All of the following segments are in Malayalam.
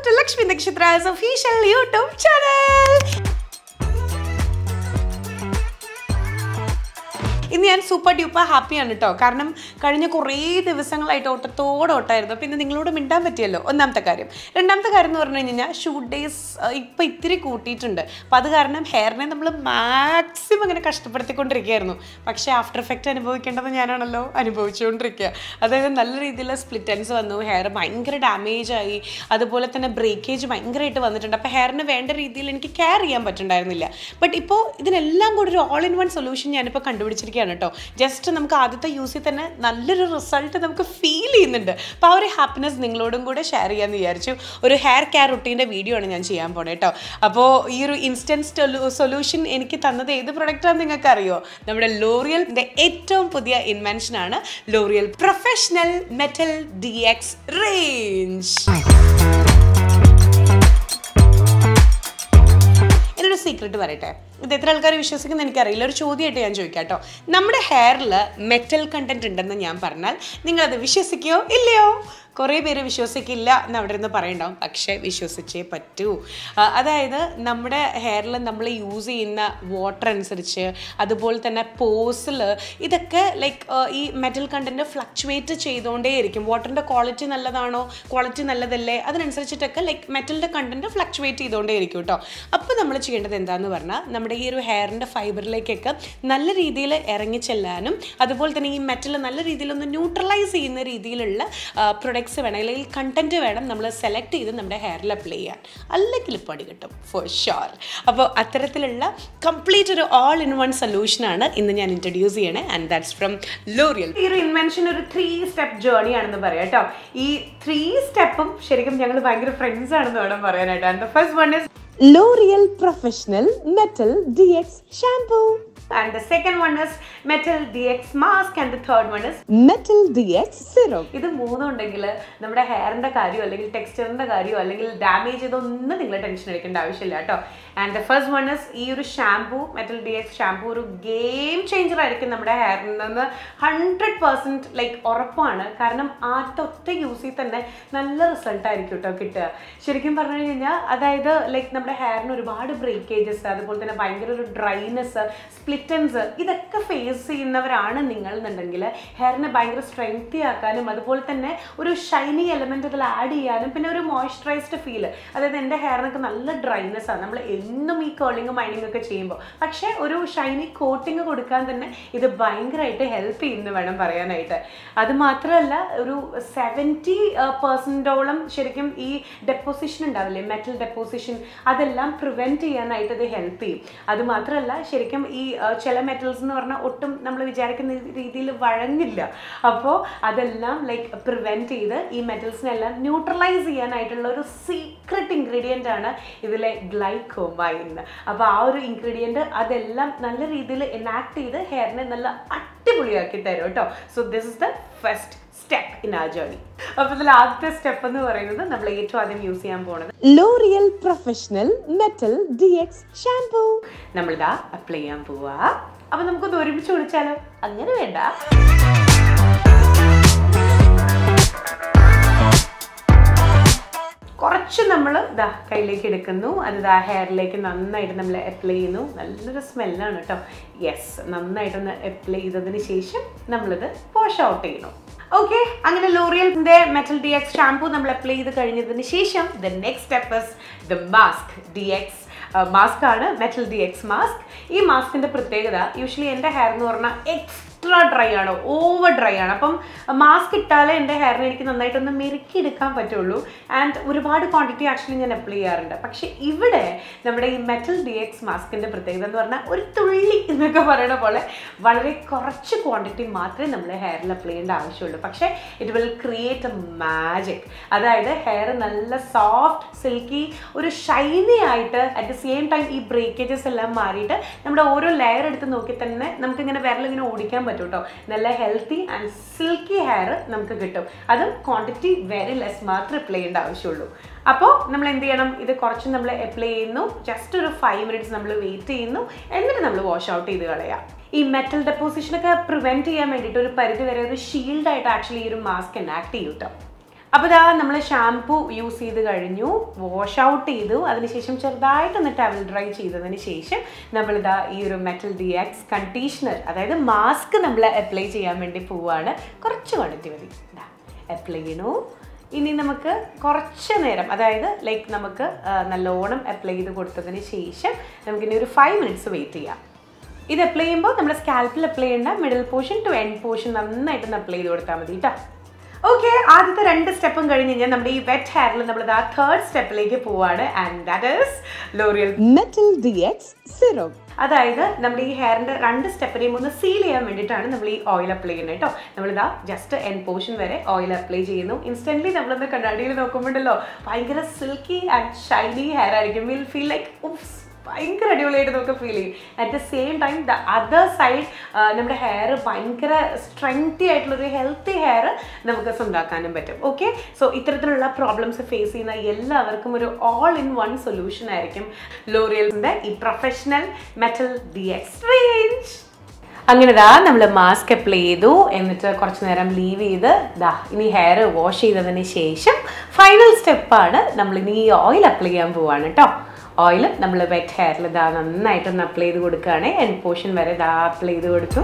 welcome to Lakshmi Nakshatra official YouTube channel. ഇന്ന് ഞാൻ സൂപ്പർ ഡ്യൂപ്പർ ഹാപ്പിയാണ് കേട്ടോ കാരണം കഴിഞ്ഞ കുറേ ദിവസങ്ങളായിട്ട് ഓട്ടത്തോടെ ഓട്ടായിരുന്നു. പിന്നെ നിങ്ങളോട് മിണ്ടാൻ പറ്റിയല്ലോ? ഒന്നാമത്തെ കാര്യം. രണ്ടാമത്തെ കാര്യം എന്ന് പറഞ്ഞു കഴിഞ്ഞാൽ ഷൂട്ട് ഡേയ്സ് ഇപ്പം ഇത്തിരി കൂട്ടിയിട്ടുണ്ട്. അപ്പം അത് കാരണം ഹെയറിനെ നമ്മൾ മാക്സിമം അങ്ങനെ കഷ്ടപ്പെടുത്തിക്കൊണ്ടിരിക്കുകയായിരുന്നു. പക്ഷേ ആഫ്റ്റർ എഫക്റ്റ് അനുഭവിക്കേണ്ടത് ഞാനാണല്ലോ. അനുഭവിച്ചുകൊണ്ടിരിക്കുക. അതായത് നല്ല രീതിയിലുള്ള സ്പ്ലിറ്റ് ടെൻസ് വന്നു. ഹെയർ ഭയങ്കര ഡാമേജ് ആയി. അതുപോലെ തന്നെ ബ്രേക്കേജ് ഭയങ്കരമായിട്ട് വന്നിട്ടുണ്ട്. അപ്പോൾ ഹെയറിന് വേണ്ട രീതിയിൽ എനിക്ക് കെയർ ചെയ്യാൻ പറ്റുന്നുണ്ടായിരുന്നില്ല ബട്ട് ഇപ്പോൾ ഇതിനെല്ലാം കൂടി ഒരു ഓൾ ഇൻ വൺ സൊല്യൂഷൻ ഞാനിപ്പോൾ കണ്ടുപിടിച്ചിരിക്കുകയാണ് കേട്ടോ. ജസ്റ്റ് നമുക്ക് ആദ്യത്തെ യൂസിൽ തന്നെ നല്ലൊരു റിസൾട്ട് നമുക്ക് ഫീൽ ചെയ്യുന്നുണ്ട്. അപ്പോൾ ആ ഒരു ഹാപ്പിനെസ് നിങ്ങളോടും കൂടെ ഷെയർ ചെയ്യാമെന്ന് വിചാരിച്ചു. ഒരു ഹെയർ കെയർ റുട്ടീന്റെ വീഡിയോ ആണ് ഞാൻ ചെയ്യാൻ പോണേ കേട്ടോ. അപ്പോൾ ഈ ഒരു ഇൻസ്റ്റന്റ് സൊല്യൂഷൻ എനിക്ക് തന്നത് ഏത് പ്രൊഡക്റ്റാണെന്ന് നിങ്ങൾക്ക് അറിയോ നമ്മുടെ ലോറിയലിന്റെ ഏറ്റവും പുതിയ ഇൻവെൻഷൻ ആണ് L'Oreal professional metal D X range secret പറയട്ടെ? ഇത് എത്ര ആൾക്കാർ വിശ്വസിക്കുന്ന എനിക്കറിയില്ല. ഒരു ചോദ്യമായിട്ട് ഞാൻ ചോദിക്കാം കേട്ടോ. നമ്മുടെ ഹെയറിൽ മെറ്റൽ കണ്ടന്റ് ഉണ്ടെന്ന് ഞാൻ പറഞ്ഞാൽ നിങ്ങളത് വിശ്വസിക്കുകയോ ഇല്ലയോ? കുറേ പേര് വിശ്വസിക്കില്ല എന്ന് അവിടെ നിന്ന് പറയണ്ടാവും. പക്ഷേ വിശ്വസിച്ചേ പറ്റൂ. അതായത് നമ്മുടെ ഹെയറിൽ നമ്മൾ യൂസ് ചെയ്യുന്ന വാട്ടർ അനുസരിച്ച് അതുപോലെ തന്നെ പോസിൽ ഇതൊക്കെ ലൈക്ക് ഈ മെറ്റൽ കണ്ടന്റ് ഫ്ലക്ച്വേറ്റ് ചെയ്തുകൊണ്ടേയിരിക്കും വാട്ടറിന്റെ ക്വാളിറ്റി നല്ലതാണോ? ക്വാളിറ്റി നല്ലതല്ലേ? അതിനനുസരിച്ചിട്ടൊക്കെ ലൈക്ക് മെറ്റലിന്റെ കണ്ടന്റ് ഫ്ലക്ച്വേറ്റ് ചെയ്തുകൊണ്ടേയിരിക്കും കേട്ടോ അപ്പോൾ നമ്മൾ ചെയ്യേണ്ടത് എന്താണെന്ന് പറഞ്ഞാൽ നമ്മുടെ ഈ ഒരു ഹെയറിന്റെ ഫൈബറിലേക്കൊക്കെ നല്ല രീതിയിൽ ഇറങ്ങി ചെല്ലാനും അതുപോലെ തന്നെ ഈ മെറ്റൽ നല്ല രീതിയിൽ ഒന്ന് ന്യൂട്രലൈസ് ചെയ്യുന്ന രീതിയിലുള്ള പ്രൊഡക്ട്സ് വേണം അല്ലെങ്കിൽ കണ്ടന്റ് വേണം നമ്മൾ സെലക്ട് ചെയ്ത് നമ്മുടെ ഹെയറിൽ അപ്ലൈ ചെയ്യാൻ. അല്ലെങ്കിൽ പണി കിട്ടും ഫോർ ഷുവർ അപ്പോൾ അത്തരത്തിലുള്ള കംപ്ലീറ്റ് ഒരു ഓൾ ഇൻ വൺ സൊല്യൂഷനാണ് ഇന്ന് ഞാൻ ഇൻട്രൊഡ്യൂസ് ചെയ്യണേ ആൻഡ് ദാറ്റ്സ് ഫ്രം ലോറിയൽ ഈ ഒരു ഇൻവെൻഷൻ ഒരു ത്രീ സ്റ്റെപ്പ് ജേർണി ആണെന്ന് പറയാം കേട്ടോ. ഈ ത്രീ സ്റ്റെപ്പും ശരിക്കും ഞങ്ങൾ ഭയങ്കര ഫ്രണ്ട്സ് ആണെന്ന് വേണം പറയാനായിട്ട്. And the first one is L'Oreal professional metal D X Shampoo. And the second one is metal dx mask and the third one is Metal DX Serum. ഇത് മൂന്നും ഉണ്ടെങ്കിൽ നമ്മുടെ ഹെയറിന്റെ കാര്യമോ അല്ലെങ്കിൽ ടെക്സ്ചറിന്റെ കാര്യമോ അല്ലെങ്കിൽ ഡാമേജ് ചെയ്തൊന്നും നിങ്ങൾ ടെൻഷൻ അടിക്കേണ്ട ആവശ്യമില്ല കേട്ടോ. And the first one is ഈ ഒരു shampoo metal D X shampoo ഒരു ഗെയിം ചേഞ്ചർ ആയിരിക്കും നമ്മുടെ ഹെയറിൽ നിന്ന് ഹൺഡ്രഡ് പെർസെന്റ് ലൈക്ക് ഉറപ്പാണ്. കാരണം ആദ്യത്തെ യൂസിൽ തന്നെ നല്ല റിസൾട്ട് ആയിരിക്കും കേട്ടോ കിട്ടുക. ശരിക്കും പറഞ്ഞു കഴിഞ്ഞാൽ അതായത് ലൈക്ക് നമ്മുടെ ഹെയറിന് ഒരുപാട് ബ്രേക്കേജസ് അതുപോലെ തന്നെ ഭയങ്കര ഒരു ഡ്രൈനെസ് സ്പ്ലിറ്റൻസ് ഇതൊക്കെ ഫേസ് ചെയ്യുന്നവരാണ് നിങ്ങൾ എന്നുണ്ടെങ്കിൽ ഹെയറിനെ ഭയങ്കര സ്ട്രെങ്തി ആക്കാനും അതുപോലെ തന്നെ ഒരു ഷൈനി എലമെന്റ് ഇതിൽ ആഡ് ചെയ്യാനും പിന്നെ ഒരു മോയ്സ്ചറൈസ്ഡ് ഫീൽ അതായത് എന്റെ ഹെയറിനൊക്കെ നല്ല ഡ്രൈനെസ് ആണ്. നമ്മൾ എന്നും ഈ കേളിങ്ങും മൈനിങ് ഒക്കെ ചെയ്യുമ്പോൾ. പക്ഷേ ഒരു ഷൈനി കോട്ടിങ് കൊടുക്കാൻ തന്നെ ഇത് ഭയങ്കരമായിട്ട് ഹെൽപ്പ് ചെയ്യുന്നു വേണം പറയാനായിട്ട്. അത് മാത്രമല്ല ഒരു സെവന്റി പെർസെന്റോളം ശരിക്കും ഈ ഡെപ്പോസിഷൻ ഉണ്ടാവില്ലേ? മെറ്റൽ ഡെപ്പോസിഷൻ അതെല്ലാം പ്രിവെന്റ് ചെയ്യാനായിട്ട് ഇത് ഹെൽപ്പ് ചെയ്യും. അത് മാത്രമല്ല ശരിക്കും ഈ ചില മെറ്റൽസ് എന്ന് പറഞ്ഞാൽ ഒട്ടും നമ്മൾ വിചാരിക്കുന്ന രീതിയിൽ വഴങ്ങില്ല. അപ്പോൾ അതെല്ലാം ലൈക്ക് പ്രിവെന്റ് ചെയ്ത് ഈ മെറ്റൽസിനെല്ലാം ന്യൂട്രലൈസ് ചെയ്യാനായിട്ടുള്ള ഒരു സീക്രട്ട് ഇൻഗ്രീഡിയന്റ് ആണ് ഇതിലെ ഗ്ലൈക്കോമൈൻ അപ്പോൾ ആ ഒരു ഇൻഗ്രീഡിയന്റ് അതെല്ലാം നല്ല രീതിയിൽ എനാക്ട് ചെയ്ത് ഹെയറിനെ നല്ല അടിപൊളിയാക്കി തരും കേട്ടോ. So this is the first step in ആ ജേർണി അപ്പൊ ഇതിൽ ആദ്യത്തെ സ്റ്റെപ്പ് എന്ന് പറയുന്നത് നമ്മൾ ഏറ്റവും ആദ്യം യൂസ് ചെയ്യാൻ പോണത് L'Oreal professional metal D X shampoo നമ്മളിതാ അപ്ലൈ ചെയ്യാൻ പോവാ. അപ്പൊ നമുക്കൊന്ന് ഒരുമിച്ച് വിളിച്ചാലോ? അങ്ങനെ വേണ്ട. കുറച്ച് നമ്മൾ ഇതാ കയ്യിലേക്ക് എടുക്കുന്നു. അത് ഇതാ ഹെയറിലേക്ക് നന്നായിട്ട് നമ്മൾ അപ്ലൈ ചെയ്യുന്നു. നല്ലൊരു സ്മെല്ലാണ് കേട്ടോ യെസ് നന്നായിട്ടൊന്ന് അപ്ലൈ ചെയ്തതിന് ശേഷം നമ്മളിത് വാഷ് ഔട്ട് ചെയ്യുന്നു. ഓക്കെ അങ്ങനെ ലോറിയലിന്റെ മെറ്റൽ ഡി എക്സ് ഷാംപൂ നമ്മൾ അപ്ലൈ ചെയ്ത് കഴിഞ്ഞതിന് ശേഷം the next step is the mask D X mask ആണ് മെറ്റൽ ഡി എക്സ് മാസ്ക് ഈ മാസ്കിന്റെ പ്രത്യേകത യൂഷ്വലി എന്റെ ഹെയർ എന്ന് പറഞ്ഞാൽ എക്സ്ട്രാ ഡ്രൈ ആണ്? ഓവർ ഡ്രൈ ആണ്. അപ്പം മാസ്ക് ഇട്ടാലേ എന്റെ ഹെയറിന് എനിക്ക് നന്നായിട്ടൊന്ന് മെരുക്കി എടുക്കാൻ പറ്റുള്ളൂ. ആൻഡ് ഒരുപാട് ക്വാണ്ടിറ്റി ആക്ച്വലി ഞാൻ അപ്ലൈ ചെയ്യാറുണ്ട്. പക്ഷേ ഇവിടെ നമ്മുടെ ഈ മെറ്റൽ ഡി എക്സ് മാസ്കിന്റെ പ്രത്യേകത എന്ന് പറഞ്ഞാൽ ഒരു തുള്ളി എന്നൊക്കെ പറയണ പോലെ വളരെ കുറച്ച് ക്വാണ്ടിറ്റി മാത്രമേ നമ്മൾ ഹെയറിൽ അപ്ലൈ ചെയ്യേണ്ട ആവശ്യമുള്ളൂ. പക്ഷേ it will create a magic അതായത് ഹെയർ നല്ല സോഫ്റ്റ് സിൽക്കി ഒരു ഷൈനി ആയിട്ട് അറ്റ് ദ സെയിം ടൈം ഈ ബ്രേക്കേജസ് എല്ലാം മാറിയിട്ട് നമ്മുടെ ഓരോ ലെയർ എടുത്ത് നോക്കി തന്നെ നമുക്കിങ്ങനെ വിരലിങ്ങനെ ഓടിക്കാൻ പറ്റും കേട്ടോ നല്ല ഹെൽത്തി ആൻഡ് സിൽക്കി ഹെയർ നമുക്ക് കിട്ടും. അതും ക്വാണ്ടിറ്റി വെരി ലെസ് മാത്രം അപ്ലൈ ചെയ്യേണ്ട ആവശ്യമുള്ളൂ. അപ്പോൾ നമ്മൾ എന്ത് ചെയ്യണം? ഇത് കുറച്ച് നമ്മൾ അപ്ലൈ ചെയ്യുന്നു. ജസ്റ്റ് ഒരു ഫൈവ് മിനിറ്റ്സ് നമ്മൾ വെയിറ്റ് ചെയ്യുന്നു. എന്നിട്ട് നമ്മൾ വാഷ് ഔട്ട് ചെയ്ത് കളയാം. ഈ മെറ്റൽ ഡെപ്പോസിഷനൊക്കെ പ്രിവെന്റ് ചെയ്യാൻ വേണ്ടിയിട്ട് ഒരു പരിധി വരെ ഒരു ഷീൽഡായിട്ട് ആക്ച്വലി ഈ ഒരു മാസ്ക് എനാക്ട് കേട്ടോ അപ്പോൾ ഇതാ നമ്മൾ ഷാംപൂ യൂസ് ചെയ്ത് കഴിഞ്ഞു വാഷ് ഔട്ട് ചെയ്തു. അതിനുശേഷം ചെറുതായിട്ടൊന്ന് ടവൽ ഡ്രൈ ചെയ്തതിന് ശേഷം നമ്മളിതാ ഈ ഒരു മെറ്റൽ ഡി എക്സ് കണ്ടീഷണർ അതായത് മാസ്ക് നമ്മൾ അപ്ലൈ ചെയ്യാൻ വേണ്ടി പോവുകയാണ് കുറച്ച് ക്വാണ്ടിറ്റി മതി. അപ്ലൈ ചെയ്യണു. ഇനി നമുക്ക് കുറച്ച് നേരം അതായത് ലൈക്ക് നമുക്ക് നല്ലോണം അപ്ലൈ ചെയ്ത് കൊടുത്തതിന് ശേഷം നമുക്കിനി ഒരു ഫൈവ് മിനിറ്റ്സ് വെയിറ്റ് ചെയ്യാം. ഇത് അപ്ലൈ ചെയ്യുമ്പോൾ നമ്മുടെ സ്കാൽപ്പിൽ അപ്ലൈ ചെയ്യേണ്ട middle portion to end portion നന്നായിട്ടൊന്ന് അപ്ലൈ ചെയ്ത് കൊടുത്താൽ മതി കേട്ടോ ഓക്കെ ആദ്യത്തെ രണ്ട് സ്റ്റെപ്പും കഴിഞ്ഞ് കഴിഞ്ഞാൽ നമ്മുടെ ഈ വെറ്റ് ഹെയറിൽ നമ്മൾ ആ തേർഡ് സ്റ്റെപ്പിലേക്ക് പോവാണ്. And that is L'Oreal D X Serum. അതായത് നമ്മുടെ ഈ ഹെയറിന്റെ രണ്ട് സ്റ്റെപ്പിനെയും ഒന്ന് സീൽ ചെയ്യാൻ വേണ്ടിയിട്ടാണ് നമ്മൾ ഈ ഓയിൽ അപ്ലൈ ചെയ്യുന്നത് കേട്ടോ നമ്മളിതാ ജസ്റ്റ് എൻ പോർഷൻ വരെ ഓയിൽ അപ്ലൈ ചെയ്യുന്നു. ഇൻസ്റ്റന്റ്ലി നമ്മളൊന്ന് കണ്ണാടിയിൽ നോക്കുമ്പോണ്ടല്ലോ. ഭയങ്കര സിൽക്കി ആൻഡ് ഷൈനി ഹെയർ ആയിരിക്കും. വിൽ ഫീൽ ലൈക്ക് ഉപ്സ് ഭയങ്കര അടിപൊളിയായിട്ട് നമുക്ക് ഫീൽ ചെയ്യും. At the same time the other side നമ്മുടെ ഹെയർ ഭയങ്കര സ്ട്രെങ്തി ആയിട്ടുള്ളൊരു ഹെൽത്തി ഹെയർ നമുക്ക് സ്വന്തമാക്കാനും പറ്റും. ഓക്കെ സോ ഇത്തരത്തിലുള്ള പ്രോബ്ലംസ് ഫേസ് ചെയ്യുന്ന എല്ലാവർക്കും ഒരു ഓൾ ഇൻ വൺ സൊല്യൂഷൻ ആയിരിക്കും ലോറിയലിന്റെ ഈ പ്രൊഫഷണൽ മെറ്റൽ ഡി എക്സ്ട്രേഞ്ച് അങ്ങനെ ദാ നമ്മൾ മാസ്ക് അപ്ലൈ ചെയ്തു. എന്നിട്ട് കുറച്ച് നേരം ലീവ് ചെയ്ത് ദാ ഇനി ഹെയർ വാഷ് ചെയ്തതിന് ശേഷം ഫൈനൽ സ്റ്റെപ്പാണ് നമ്മൾ ഇനി ഈ ഓയിൽ അപ്ലൈ ചെയ്യാൻ പോവാണ് കേട്ടോ ഓയിൽ നമ്മൾ വെറ്റ് ഹെയറിൽ ഇതാ നന്നായിട്ടൊന്ന് അപ്ലൈ ചെയ്ത് കൊടുക്കുകയാണ് എൻ പോർഷൻ വരെ ഇതാ അപ്ലൈ ചെയ്ത് കൊടുത്തു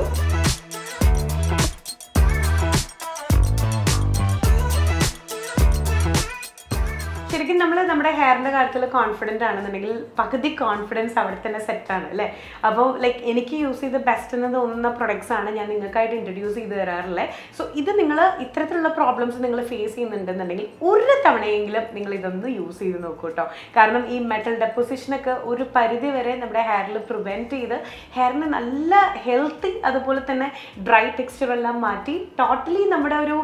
ശരിക്കും നമ്മൾ നമ്മുടെ ഹെയറിന്റെ കാര്യത്തിൽ കോൺഫിഡന്റ് ആണെന്നുണ്ടെങ്കിൽ പകുതി കോൺഫിഡൻസ് അവിടെ തന്നെ സെറ്റാണ് അല്ലേ? അപ്പോൾ ലൈക്ക് എനിക്ക് യൂസ് ചെയ്ത് ബെസ്റ്റ് എന്ന് തോന്നുന്ന പ്രൊഡക്ട്സ് ആണ് ഞാൻ നിങ്ങൾക്കായിട്ട് ഇൻട്രൊഡ്യൂസ് ചെയ്ത് തരാറുള്ളത് സോ ഇത് നിങ്ങൾ ഇത്തരത്തിലുള്ള പ്രോബ്ലംസ് നിങ്ങൾ ഫേസ് ചെയ്യുന്നുണ്ടെന്നുണ്ടെങ്കിൽ ഒരു തവണയെങ്കിലും നിങ്ങൾ ഇതൊന്ന് യൂസ് ചെയ്ത് നോക്കൂ കേട്ടോ കാരണം ഈ മെറ്റൽ ഡെപ്പോസിഷനൊക്കെ ഒരു പരിധി വരെ നമ്മുടെ ഹെയറിൽ പ്രിവെന്റ് ചെയ്ത് ഹെയറിന് നല്ല ഹെൽത്തി അതുപോലെ തന്നെ ഡ്രൈ ടെക്സ്ചർ എല്ലാം മാറ്റി ടോട്ടലി നമ്മുടെ ഒരു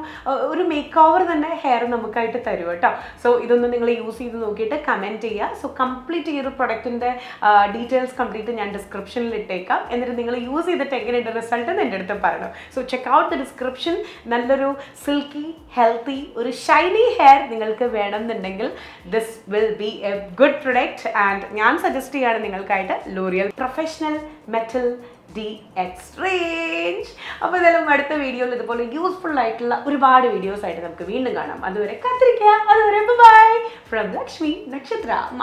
ഒരു മേക്ക് ഓവർ തന്നെ ഹെയർ നമുക്കായിട്ട് തരും കേട്ടോ സോ ഇതൊന്ന് നിങ്ങൾ യൂസ് ചെയ്ത് നോക്കിയിട്ട് കമന്റ് ചെയ്യുക. സോ കംപ്ലീറ്റ് ഈ ഒരു പ്രൊഡക്റ്റിന്റെ ഡീറ്റെയിൽസ് കംപ്ലീറ്റ് ഞാൻ ഡിസ്ക്രിപ്ഷനിൽ ഇട്ടേക്കാം. എന്നിട്ട് നിങ്ങൾ യൂസ് ചെയ്തിട്ട് എങ്ങനെയുണ്ട് റിസൾട്ട് എന്റെ അടുത്ത് പറയണം. So check out the description നല്ലൊരു സിൽക്കി ഹെൽത്തി ഒരു ഷൈനി ഹെയർ നിങ്ങൾക്ക് വേണമെന്നുണ്ടെങ്കിൽ this will be a good product and ഞാൻ സജസ്റ്റ് ചെയ്യാണ് നിങ്ങൾക്കായിട്ട് L'Oreal professional metal D X range അപ്പോൾ ഇതെല്ലാം അടുത്ത വീഡിയോയിൽ ഇതുപോലെ യൂസ്ഫുൾ ആയിട്ടുള്ള ഒരുപാട് വീഡിയോസ് ആയിട്ട് നമുക്ക് വീണ്ടും കാണാം. അതുവരെ കത്തിരിക്കുക. അതുവരെ ബൈ ഫ്രം ലക്ഷ്മി നക്ഷത്ര അമ്മ